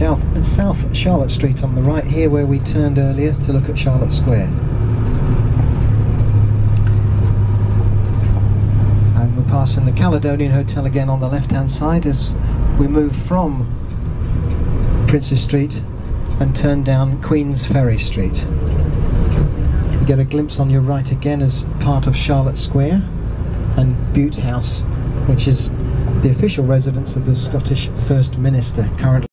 South, South Charlotte Street on the right here where we turned earlier to look at Charlotte Square. And we're passing the Caledonian Hotel again on the left hand side as we move from Princes Street and turn down Queensferry Street. You get a glimpse on your right again as part of Charlotte Square and Bute House, which is the official residence of the Scottish First Minister currently.